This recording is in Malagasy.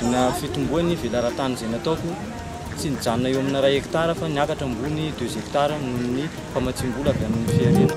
Dina fitomboan'ny velaran-tany izay nataoko, tsy nijanona eo amina iray hectare fa niakatra ambony deux hectares noho ny famatsiam-bola avy amin'ny fihariana.